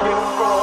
Get